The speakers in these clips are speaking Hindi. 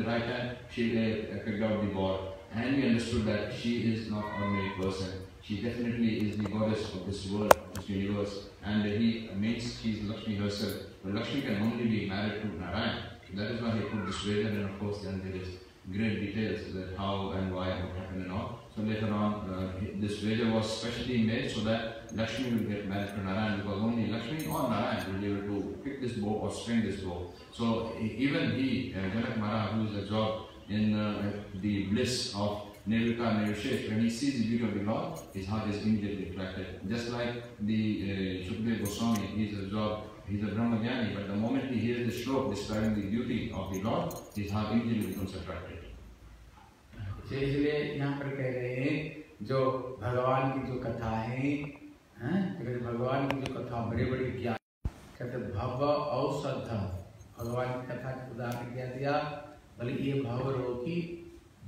the right hand, she uh, picked out the ball. And we understood that she is not ordinary person. She definitely is the goddess of this world, this universe. And he means she is Lakshmi herself. But Lakshmi can only be married to Narayan. That is why he put this Veda and of course then there is great details that how and why what happened and all. So later on, uh, this Veda was specially made so that Lakshmi will get married to Narayan because only Lakshmi or Narayan will be able to pick this bow or string this bow. So even he, uh, Janak Maharaj, who is absorbed in uh, the bliss of Nirvika Nirvishesh, when he sees the beauty of the Lord, his heart is immediately attracted. Just like the uh, Shukdev Goswami, he is absorbed He's a Brahmagyani, but the moment he hears the stroke describing the beauty of the Lord, his heart immediately becomes attracted. इसलिए यहाँ पर कह रहे हैं, जो भगवान की जो कथा है तो भगवान की जो कथा बड़े बड़े ज्ञान, कहते भव औषध भगवान की कथा का उदाहरण क्या दिया? बोले, ये भव रोग की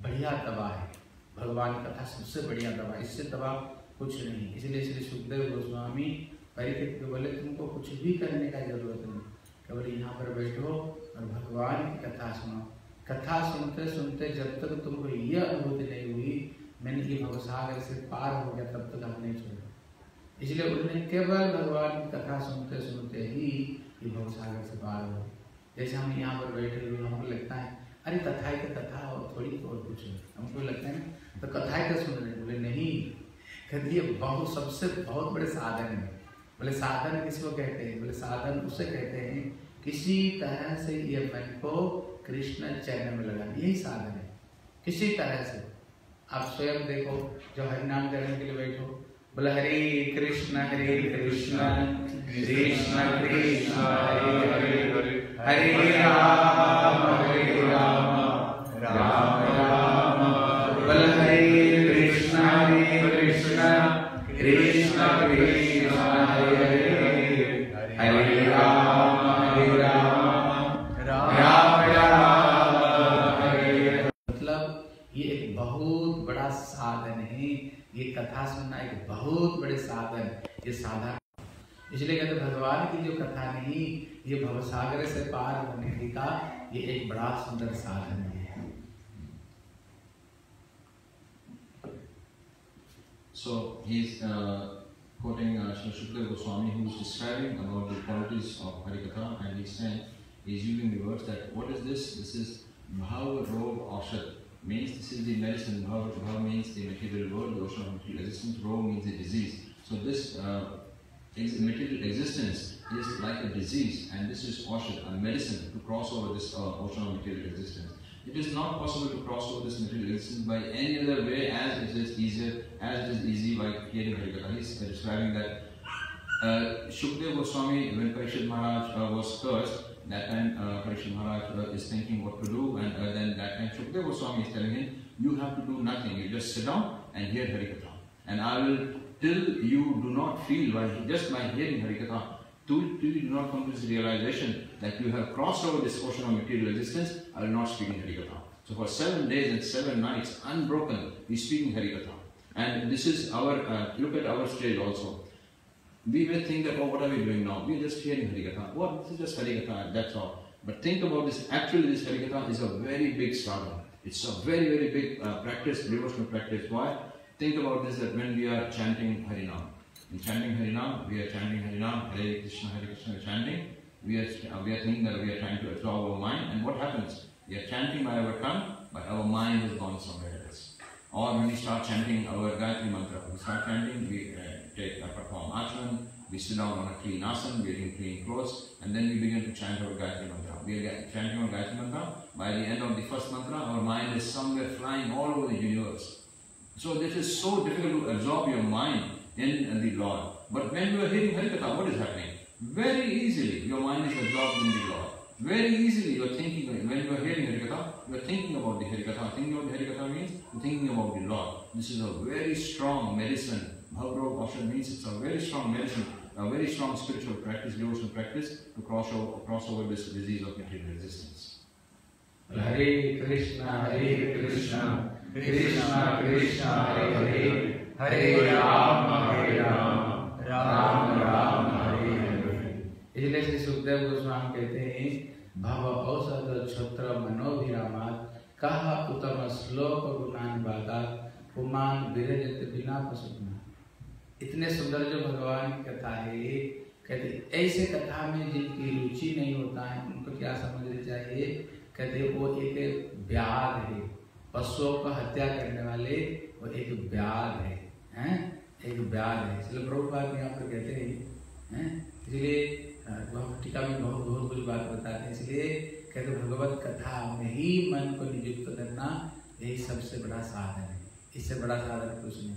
बढ़िया दवा है। भगवान की कथा सबसे बढ़िया दवा इससे दवा कुछ नहीं। इसलिए श्री सुखदेव गोस्वामी परीक्षित को बोले, तुमको कुछ भी करने का ज़रूरत नहीं। केवल यहाँ पर बैठो और भगवान की कथा सुनो। कथा सुनते सुनते जब तक तुमको ये अनुभूति नहीं हुई, मैंने ये भवसागर से पार हो गया, तब तक हम नहीं छोड़ा। इसलिए उन्होंने केवल भगवान की कथा सुनते सुनते ही ये भवसागर से पार हो जैसे हम यहाँ पर बैठे हुए हमको लगता है, अरे कथा ही तो कथा और थोड़ी और कुछ हमको लगता है तो कथा ही तो सुन रहे बोले, नहीं। कहती, ये बहुत, सबसे बहुत बड़े साधन है। बोले, साधन किसको कहते हैं? बोले, साधन उसे कहते हैं, किसी तरह से ये मन को कृष्ण चरण में लगाना यही साधन है। किसी तरह से आप स्वयं देखो, जो हरिनाम करने के लिए बैठो, बोले, हरे कृष्ण हरे कृष्ण कृष्ण कृष्ण, हरे हरे हरे राम हरे राम राम राम, बोले, हरे कृष्ण हरे कृष्ण कृष्ण कृष्ण इसलिए कहते भगवान की जो कथा नहीं ये भवसागर से पार होने का ये एक बड़ा सुंदर साधन है So he's uh, quoting uh, Shukla Goswami who is describing about the qualities of Harikatha and he's saying, he's using the words that what is this? This is Bhav Rog Aushad. means this is the medicine, Bhav, bhav means the material world, the ocean of material existence, Ro means the disease. So this uh, material existence is like a disease and this is Oshad, a medicine to cross over this uh, ocean of material existence. It is not possible to cross over this material existence by any other way as it is easier, as it is easy by hearing Harikatha. He is describing that uh, Shukdev Goswami, when Parishad Maharaj uh, was cursed, that time uh, Maharaj uh, is thinking what to do and uh, then that time Shukdev Goswami is telling him, you have to do nothing, you just sit down and hear Harikatha. And I will, till you do not feel, by, just by hearing Harikatha, till, till you do not come to this realization that you have crossed over this ocean of material existence, I will not speak in Harikatha. So for seven days and seven nights, unbroken, we speak in Harikatha. And this is our, uh, look at our stage also we may think that, oh, what are we doing now? We are just hearing Harikatha. What? This is just Harikatha, that's all. But think about this, actually this Harikatha is a very big sadhana. It's a very, very big uh, practice, devotional practice. Why? Think about this, that when we are chanting Harinam, in chanting Harinam, we are chanting Harinam, Hare Krishna, Hare Krishna, we are chanting, we are, uh, we are thinking that we are trying to absorb our mind, and what happens? We are chanting by our tongue, but our mind has gone somewhere else. Or when we start chanting our Gayatri Mantra, we start chanting, we uh, take, uh, perform acharan, we sit down on a clean asan, wearing clean clothes, and then we begin to chant our Gayatri Mantra. We are chanting our Gayatri Mantra. By the end of the first mantra, our mind is somewhere flying all over the universe. So this is so difficult to absorb your mind in the Lord. But when you are hearing Harikatha, what is happening? Very easily, your mind is absorbed in the Lord. Very easily, you are thinking, when you are hearing Harikatha, you are thinking about the Harikatha. Thinking about the Harikatha means thinking about the Lord. This is a very strong medicine Bhavrog Oshan means it's a very strong medicine, a very strong spiritual practice, devotional practice to cross over, cross over this disease of material resistance. Hare Krishna, Hare Krishna, Krishna Hare Hare, Hare Ram, Hare Ram, Ram Ram, Hare Hare. इसलिए श्री सुखदेव कहते हैं भव औषध क्षत्र मनोभिरामात उत्तम श्लोक गुणान बिना इतने सुंदर जो भगवान की कथा है कहते ऐसे कथा में जिनकी रुचि नहीं होता है उनको क्या समझना चाहिए? कहते वो एक ब्याज है। पशुओं को हत्या करने वाले वो एक ब्याज है, हैं? एक ब्याज है। इसलिए प्रभुपाद यहाँ पर कहते हैं हैं? इसलिए टीका में बहुत बहुत कुछ बात बताते हैं। इसलिए कहते भगवत कथा में ही मन को नियुक्त करना यही सबसे बड़ा साधन है। इससे बड़ा साधन कुछ नहीं।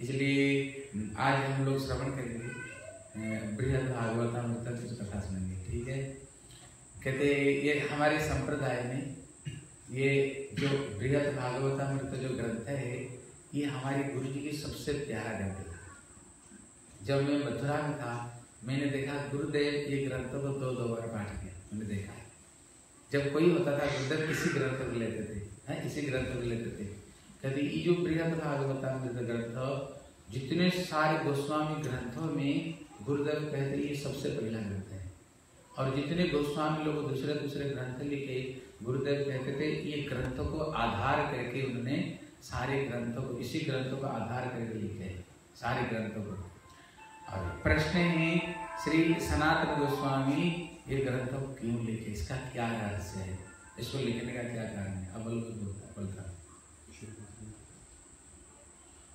इसलिए, आज हम लोग श्रवण करेंगे। बृहद भागवत अमृत कुछ कथा सुनेंगे, ठीक है? कहते ये हमारे संप्रदाय में ये जो बृहद भागवत अमृत जो ग्रंथ है, ये हमारे गुरु जी की सबसे प्यारा ग्रंथ था। जब मैं मथुरा में था, मैंने देखा गुरुदेव ये ग्रंथों को दो दो बार पाठ किया मैंने देखा, जब कोई होता था, गुरुदेव किसी ग्रंथ को लेते थे, है इसी ग्रंथ को लेते थे। कहते, ये जो बृहद भागवतामृत ग्रंथ, जितने सारे गोस्वामी ग्रंथों में गुरुदेव कहते ये सबसे पहला ग्रंथ है। और जितने गोस्वामी लोग दूसरे दूसरे ग्रंथ लिखे गुरुदेव कहते थे ये ग्रंथों को आधार करके उन्होंने सारे ग्रंथों को इसी ग्रंथों को आधार करके लिखे सारे ग्रंथों को। और प्रश्न है श्री सनातन गोस्वामी ये ग्रंथ क्यों लिखे? इसका क्या रहस्य है? इसको लिखने का क्या कारण है? अबल अबल का।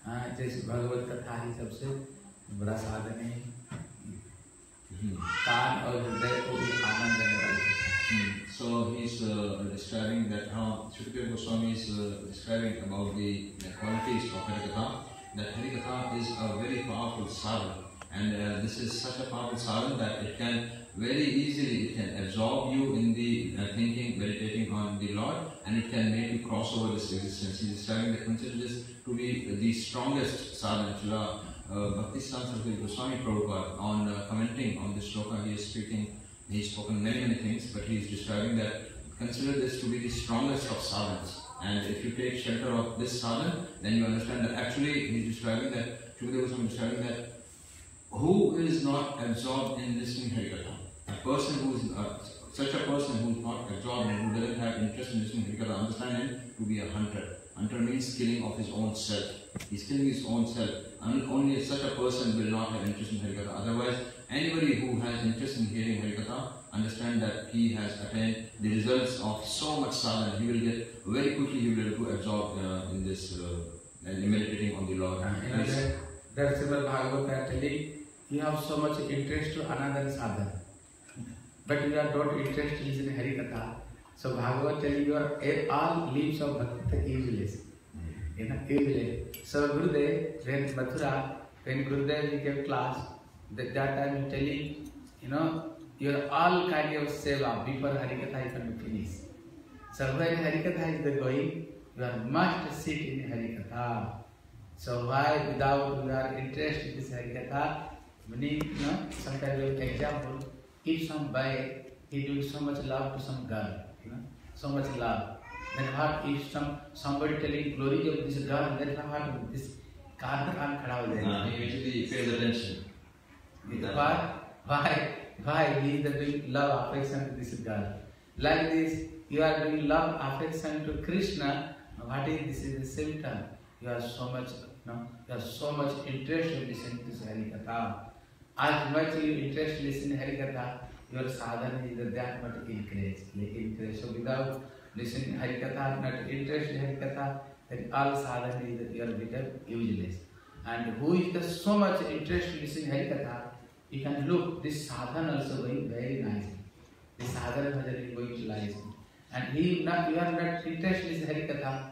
हाँ जैसे भगवत कथा ही सबसे बड़ा साधन है। कान और हृदय को भी आनंद देने वाली So he's uh, describing that how Shukadeva Goswami is uh, describing about the, the qualities of Harikatha. That Harikatha is a very powerful sadhana, and uh, this is such a powerful sadhana that it can very easily it can absorb you in the uh, thinking, meditating on the Lord, and it can make you cross over this existence. He is describing that consider this to be the strongest sadhana. Uh, Bhakti Saraswati Goswami Prabhupada on uh, commenting on this shloka, he is speaking, he has spoken many many things, but he is describing that consider this to be the strongest of sadhanas. And if you take shelter of this sadhana, then you understand that actually he is describing that, Shukadeva Goswami is describing that who is not absorbed in listening Harikatha? A person who is uh, such a person who is not absorbed and who doesn't have interest in listening Harikatha, understand him to be a hunter. Hunter means killing of his own self. He's killing his own self. And only such a person will not have interest in Harikatha. Otherwise, anybody who has interest in hearing Harikatha, understand that he has attained the results of so much sadhana. He will get very quickly. He will be able to absorb uh, in this uh, and meditating on the Lord. You know, that, Srimad Bhagavatam telling you have so much interest to another sadhana, but you are not interested in Hari Katha. So Bhagavad telling you are all leaves of bhakti useless. You know, useless. So Gurudev, when Mathura, when Gurudev became class, that, that he telling, you know, your all kind of seva before Hari Katha is going to finish. So when Hari Katha is going, you are must sit in Hari Katha. So why without you are interested in this Hari Katha, Many, you know, sometimes example, if some boy he doing so much love to some girl, you know, so much love. Then what if some somebody telling glory of this girl, then what this कान कान खड़ा हो जाएगा. he usually pays attention. Why? Why? Why he is doing love affection to this girl? Like this, you are doing love affection to Krishna. What is this? Is the symptom. You are so much, you know, you are so much interested in listening to Hari Katha. As much you interest listen Hari Katha, your sadhana is that much increase. increase. So without listening Hari Katha, not interest in Hari Katha, then all sadhana is your become useless. And who is the so much interest in listening Hari Katha, you can look this sadhana also going very nicely. This sadhana bhajan is going to nicely. And he not you are not interested in Hari Katha,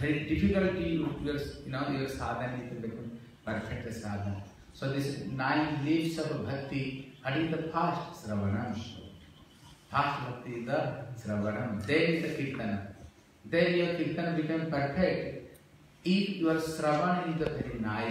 very difficult to you, your, you know, your sadhana to become perfect sadhana. So this nine leaves of bhakti, what is the first Sravanam? First bhakti is the Sravanam, then is the Kirtana. Then your Kirtana become perfect if your Sravan is the very nice.